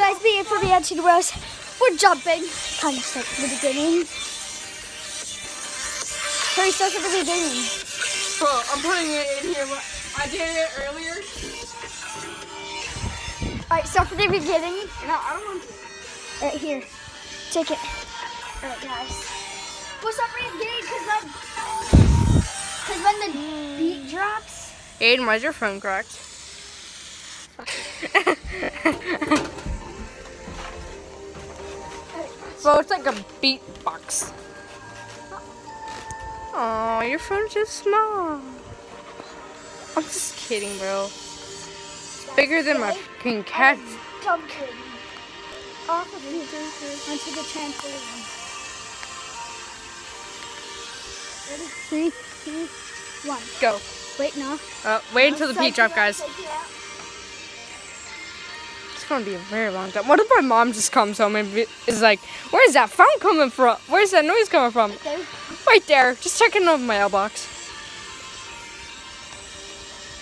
guys, be it for the Anti Rose. We're jumping. Kind of start from the beginning. Hurry, start from the beginning. Bro, I'm putting it in here. I did it earlier. Alright, start from the beginning. No, I don't want to. Right here. Take it. Alright, guys. What's up, Ray Gage? Because when, cause when the beat drops, Aiden, why's your phone cracked? Bro, it's like a beatbox. Oh, your phone's just small. I'm just kidding, bro. It's bigger than my fucking cat. dumb. Off of me, onto the trampoline. Ready? Three, two, one. Go. Wait, no. Uh, wait until the beat drop, guys. Gonna be a very long time. What if my mom just comes home and is like, "Where's that phone coming from? Where's that noise coming from?" There. Right there. Just checking over my mailbox.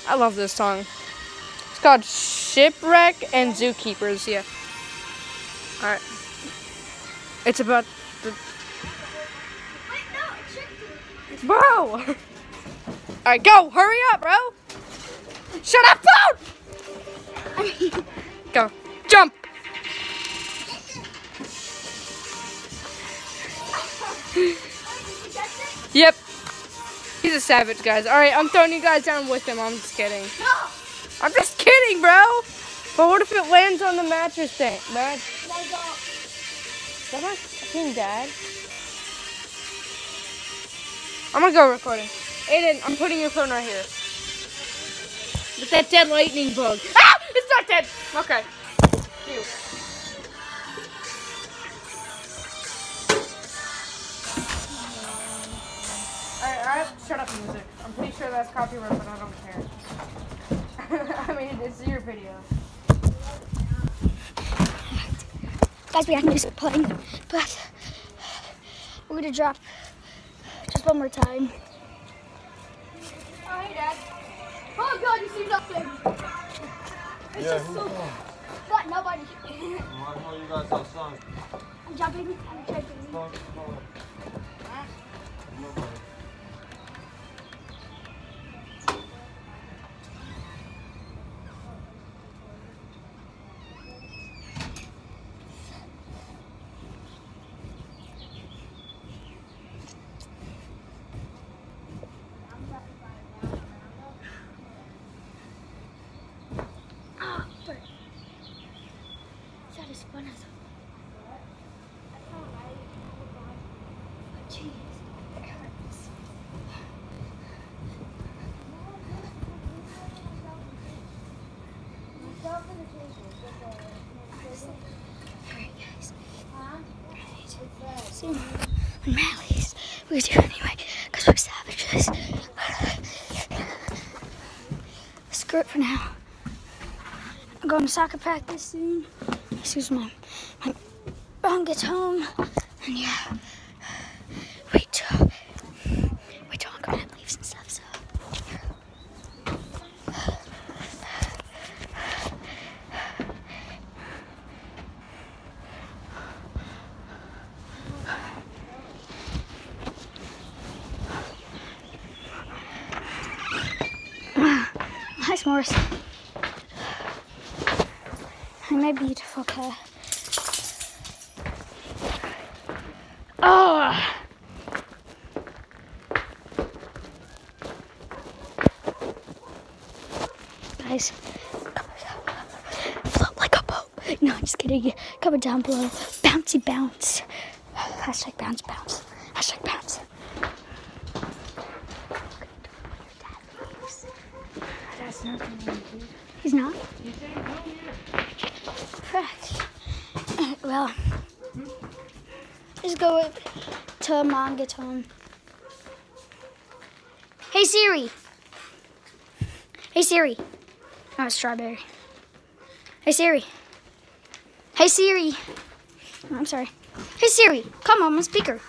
I love this song. It's called Shipwreck and Zookeepers. Yeah. All right. It's about the Wait, no, bro. All right, go. Hurry up, bro. Shut up. Jump. Yep. He's a savage, guys. All right, I'm throwing you guys down with him. I'm just kidding. No! I'm just kidding, bro. But what if it lands on the mattress thing? Mat- No, don't. Is that my fucking dad? I'm gonna go recording. Aiden, I'm putting your phone right here. With that dead lightning bug. Ah! It's not dead! Okay. Phew. Alright, alright, shut up music. I'm pretty sure that's copyright, but I don't care. I mean, it's your video. Guys, we got music playing, but we're gonna drop just one more time. I'm jumping. I'm jumping. Songs, songs. Nobody. Ah, bird. That is fun as Jeez, it hurts. Alright, Mally's, we do anyway, because we're savages. Screw it for now. I'm going to soccer practice soon. As soon as my, my mom gets home. And yeah. Wait till wait till Uncle Matt leaves and leave some stuff, so Nice Morris. Hi, my beautiful cat. Oh! Guys, float like a boat. No, I'm just kidding. Comment down below. Bouncy bounce. Hashtag bounce bounce. Hashtag bounce. That's not gonna He's not? You think? Correct. Well, let's go to mom home. Hey Siri. Hey Siri. Oh, it's strawberry. Hey Siri. Hey Siri. Oh, I'm sorry. Hey Siri. Come on, my speaker.